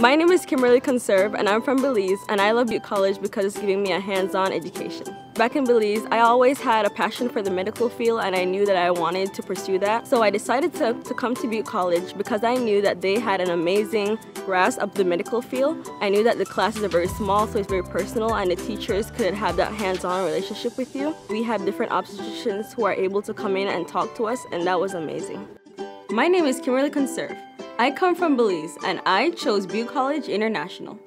My name is Kimberly Conserve and I'm from Belize and I love Butte College because it's giving me a hands-on education. Back in Belize, I always had a passion for the medical field and I knew that I wanted to pursue that. So I decided to, to come to Butte College because I knew that they had an amazing grasp of the medical field. I knew that the classes are very small so it's very personal and the teachers could have that hands-on relationship with you. We have different obstetricians who are able to come in and talk to us and that was amazing. My name is Kimberly Conserve. I come from Belize and I chose Butte College International.